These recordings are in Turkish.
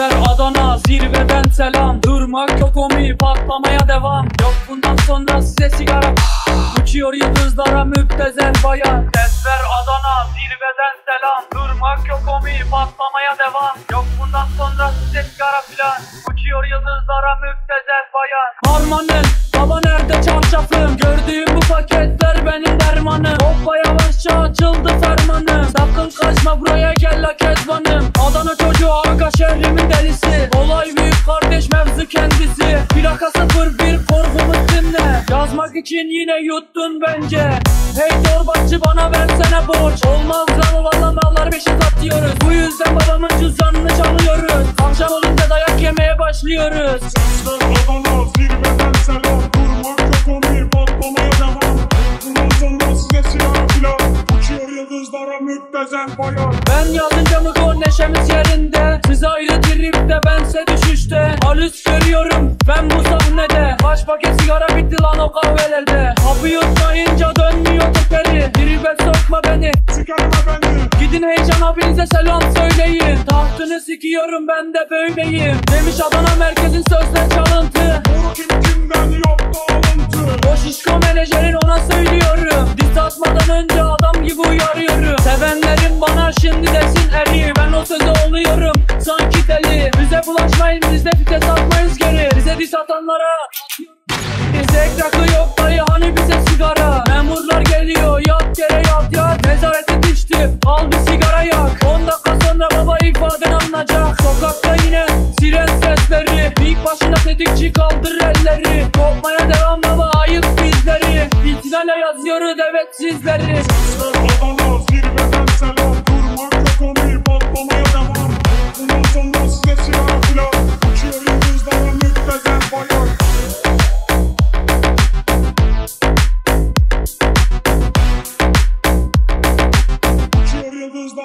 Desver Adana zirveden selam. Durmak yok omi patlamaya devam. Yok bundan sonra size sigara Uçuyor yıldızlara müptezel bayan. Desver Adana zirveden selam. Durmak yok omi patlamaya devam. Yok bundan sonra size sigara filan. Uçuyor yıldızlara müptezel bayan. Harmanın baba nerede çarşafım Gördüğüm bu paketler benim dermanım. Hoppa yavaşça açıldı fermanım. Sakın kaçma buraya gel la kezbanım. Adana çocuğu aga şehrimin delisi. Olay büyük kardeş mevzu kendisi. Plaka 01 korkumuz dinle. Yazmak için yine yuttun bence. Hey torbacı bana versene borç. Olmaz lan valla mallar beşi atıyoruz. Bu yüzden babamın cüzdanını çalıyoruz. Akşam olunca dayak yemeye başlıyoruz. Sesler Adana zirveden selam Durmak yok omi patlamaya devam. Bundan sonra size silah filan Uçuyor yıldızlara müptezel bayan. Ben yazınca mı neşemiz yerinde. Siz ayrı tripte bense düşüşte. Halüs görüyorum ben bu sahnede. Kaç paket sigara bitti lan o kahvelerde. Hapı yutmayınca dönmüyor tekeri Tribe sokma beni. Sikerme beni. Gidin heyecan abinize selam söyleyin. Tahtını sikiyorum ben de böyleyim. Demiş Adana merkezin sözler çalıntı. Moru kim kimden yaptı alıntı? O şişko menajerin ona söylüyorum. Diss atmadan önce adam gibi uyarıyorum. Sevenlerim bana şimdi desin o söze oluyorum. Sanki deli. Bize bulaşmayın biz de fites atmayız geri. Bize diss atanlara Bize rakı yok dayı hani bize sigara? Memurlar geliyor yat yere yat yat. Nezarete düştü al bir sigara yak. 10 dakika sonra baba ifaden alınacak. Sokakta yine siren sesleri. İlk başına tetikçi kaldır elleri. Kopmaya devam baba ayıp bizleri. İhtilale yazıyoruz evet sizleri. Sesler zirveden selam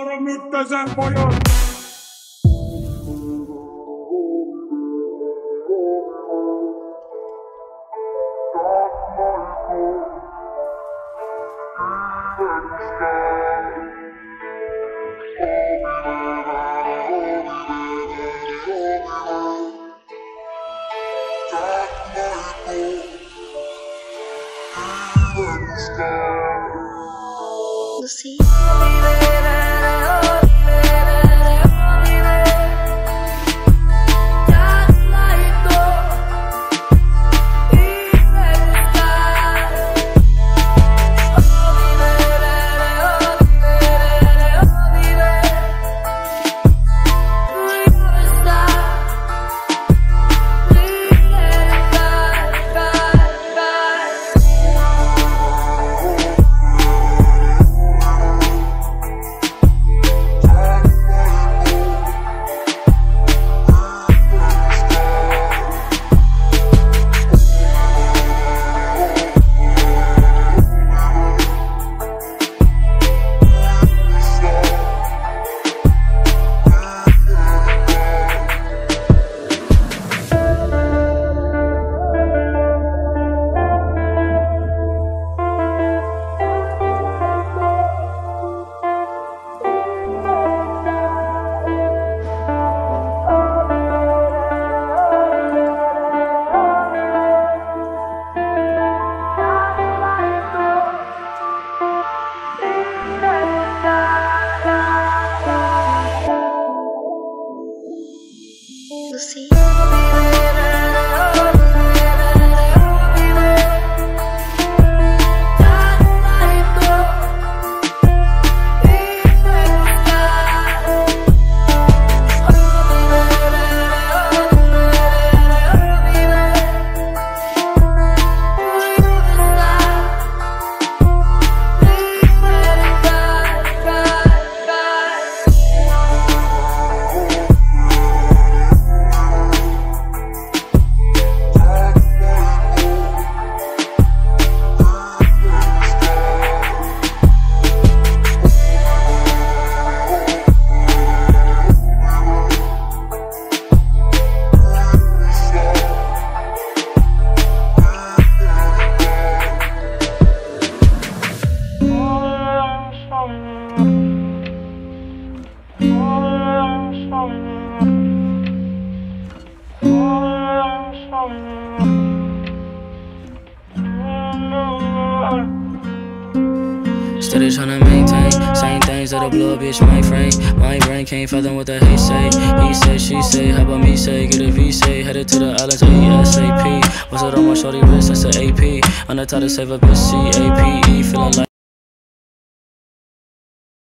yıldızlara müptezel bayan Lucy. Steady tryna maintain. Same things that'll blow a bitch my frame. My brain can't fathom what the hate say. He say, she say, how about me say? Get a V say, headed to the islands ASAP. What's it on my shorty wrist? That's an AP. On the to save a bitch, C A P E. Feeling like